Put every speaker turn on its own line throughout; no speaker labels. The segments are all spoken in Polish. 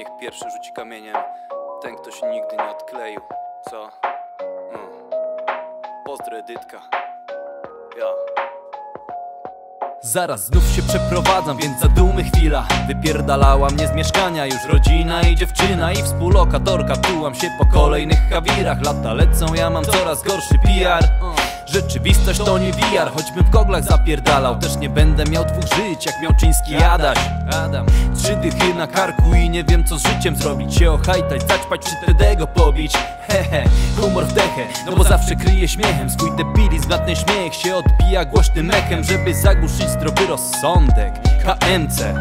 Niech pierwszy rzuci kamieniem ten, kto się nigdy nie odkleił. Co? No. Pozdro Edytka. Ja. Zaraz znów się przeprowadzam, więc zadumy chwila Wypierdalała mnie z mieszkania już rodzina i dziewczyna I współlokatorka, tułam się po kolejnych hawirach Lata lecą, ja mam coraz gorszy PR Rzeczywistość to nie VR, choćbym w goglach zapierdalał Też nie będę miał dwóch żyć, jak miał czyński Adaś. Adam. Trzy dychy na karku i nie wiem co z życiem zrobić. Się ochajtać, zaćpać czy Tedego pobić. Hehe, humor w dechę, no bo zawsze kryje śmiechem. Swój debilizm na ten śmiech się odbija głośnym echem Żeby zagłuszyć zdrowy rozsądek. HMC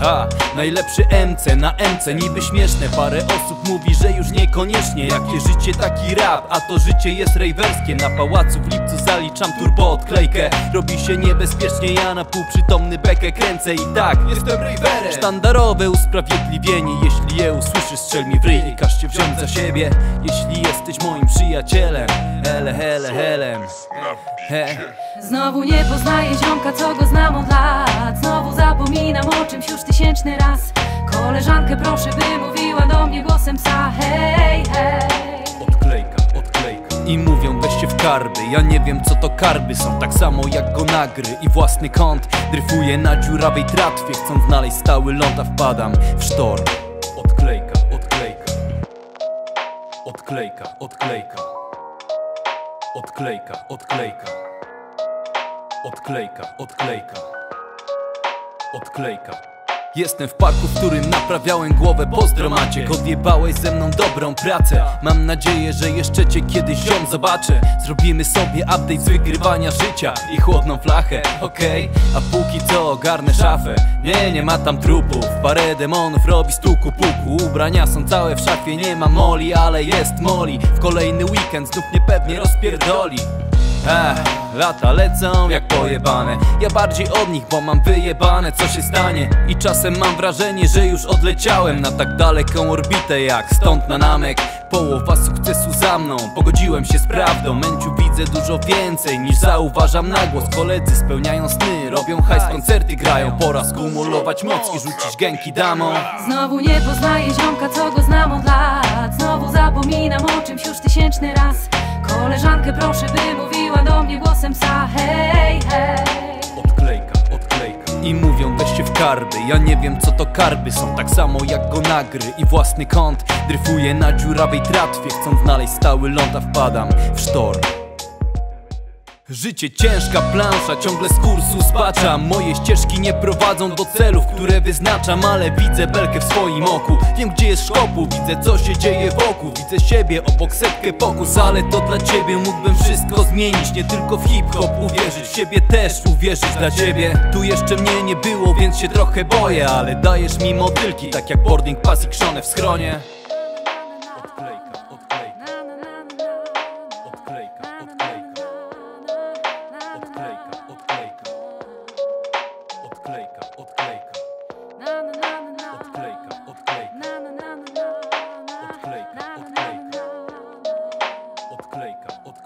Ha, najlepszy MC na MC Niby śmieszne, parę osób mówi, że już niekoniecznie. Jakie życie, taki rap, a to życie jest rejwerskie. Na pałacu w lipcu zaliczam turbo odklejkę. Robi się niebezpiecznie, ja na półprzytomny bekę kręcę. I tak, jestem rejwerem. Sztandarowe usprawiedliwienie Jeśli je usłyszysz, strzel mi w ryj. I każ się wziąć za siebie Jeśli jesteś moim przyjacielem. Hele, hele, helem. He.
Znowu nie poznaję ziomka, co go znam od lat raz. Koleżankę proszę, by mówiła do mnie głosem psa. Hej, hej.
Odklejka, odklejka. I mówią weź się w karby. Ja nie wiem co to karby są. Tak samo jak go nagry i własny kąt. Dryfuję na dziurawej tratwie Chcąc znaleźć stały ląd, a wpadam w sztorm Odklejka, odklejka. Odklejka, odklejka. Odklejka, odklejka. Odklejka, odklejka. Odklejka Jestem w parku, w którym naprawiałem głowę Pozdro Maciek, odjebałeś ze mną dobrą pracę. Mam nadzieję, że jeszcze cię kiedyś ziom zobaczę. Zrobimy sobie update z wygrywania życia I chłodną flachę, okej? A póki co ogarnę szafę. Nie, nie ma tam trupów. Parę demonów robi stuku puku. Ubrania są całe w szafie, nie ma moli Ale jest moli. W kolejny weekend znów mnie pewnie rozpierdoli. Ech, lata lecą jak pojebane. Ja bardziej od nich, bo mam wyjebane co się stanie. I czasem mam wrażenie, że już odleciałem Na tak daleką orbitę jak stąd na namek. Połowa sukcesu za mną, pogodziłem się z prawdą. Męciu widzę dużo więcej niż zauważam na głos. Koledzy spełniają sny, robią hajs, koncerty grają. Pora skumulować moc i rzucić gęki damom
Znowu nie poznaję ziomka, co go znam od lat. Znowu zapominam o czymś już tysięczny raz Koleżankę proszę, by mówiła do mnie głosem psa Hej, hej.
Odklejka, odklejka. I mówią weź się w karby. Ja nie wiem co to karby są. Tak samo jak go nagry i własny kąt. Dryfuję na dziurawej tratwie. Chcąc znaleźć stały ląd, a wpadam w sztorm Życie ciężka plansza, ciągle z kursu spaczam Moje ścieżki nie prowadzą do celów, które wyznaczam Ale widzę belkę w swoim oku. Wiem gdzie jest szkopu, widzę co się dzieje wokół. Widzę siebie obok setkę pokus Ale to dla ciebie mógłbym wszystko zmienić. Nie tylko w hip-hop uwierzyć, w siebie też uwierzyć dla ciebie. Tu jeszcze mnie nie było, więc się trochę boję Ale dajesz mi motylki, tak jak boarding pass i krzone w schronie Odklejka. Odklejka, odklejka. Odklejka, odklejka. Odklejka, odklejka.